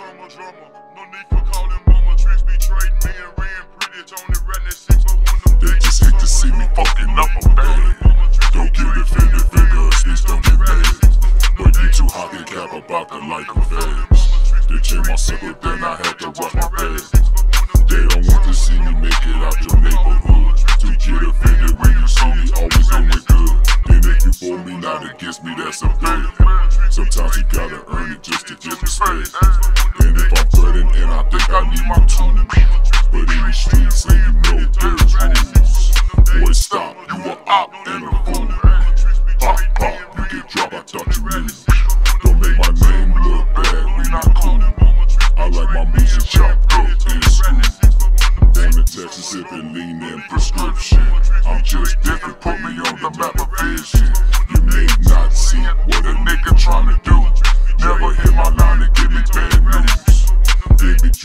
Summer drama, no need for calling mama. Tricks be trading me and Ren pretty. Tony Ratney six for one them They just hate to see me fucking up a bag. Don't get offended, figure snitch don't get mad. But you too hot and cap about the like a fast. They chain my circle, then I had to watch my bag. They don't want to see me make it out your neighborhood. To get offended when you see me always doing good. Then if you for me, not against me, that's a bad. Sometimes you gotta earn it just to get respect. And I think I need my tools, but in the streets and you know there's rules. Boy, stop, you a op and a fool. Pop, pop, you get dropped, I thought you knew. Don't make my name look bad, we not cool. I like my music chopped up in school. Born in Texas, sipping lean and prescription.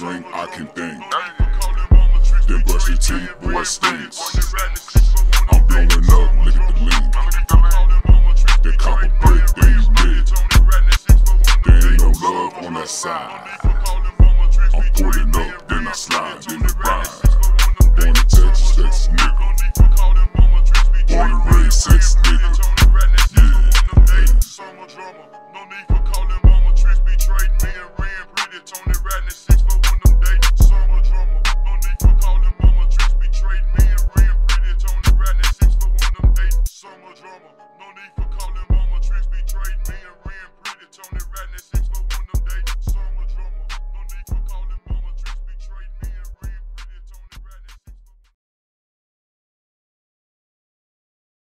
Drink, I can think. Then brush your teeth, boy stinks. I'm blowing up, look at the lean. That copper brick, you red. There ain't no love on that side. I'm pulling up, No need for calling mama tricks, be trading me.